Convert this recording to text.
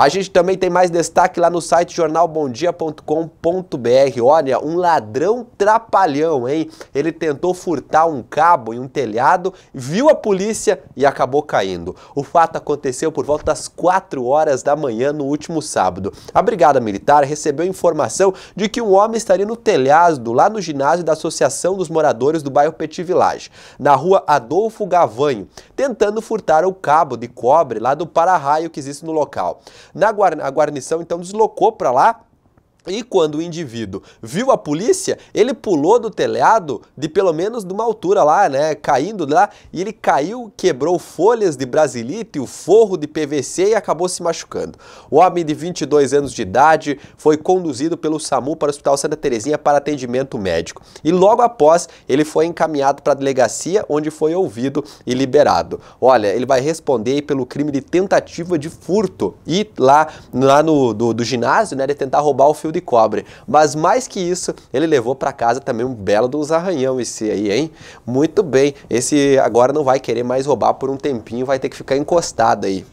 A gente também tem mais destaque lá no site jornalbomdia.com.br. Olha, um ladrão trapalhão, hein? Ele tentou furtar um cabo em um telhado, viu a polícia e acabou caindo. O fato aconteceu por volta das 4 horas da manhã no último sábado. A Brigada Militar recebeu informação de que um homem estaria no telhado, lá no ginásio da Associação dos Moradores do bairro Petit Village, na rua Adolfo Gavanho, tentando furtar o cabo de cobre lá do para-raio que existe no local. Na guarnição então deslocou para lá e quando o indivíduo viu a polícia, ele pulou do telhado de pelo menos de uma altura lá, né, caindo lá, e ele caiu, quebrou folhas de brasilite, o forro de PVC e acabou se machucando. O homem de 22 anos de idade foi conduzido pelo SAMU para o Hospital Santa Terezinha para atendimento médico. E logo após, ele foi encaminhado para a delegacia, onde foi ouvido e liberado. Olha, ele vai responder pelo crime de tentativa de furto e lá, lá no do, do ginásio, né, de tentar roubar o fio fio de cobre. Mas mais que isso, ele levou para casa também um belo dos arranhão esse aí, hein? Muito bem. Esse agora não vai querer mais roubar por um tempinho, vai ter que ficar encostado aí.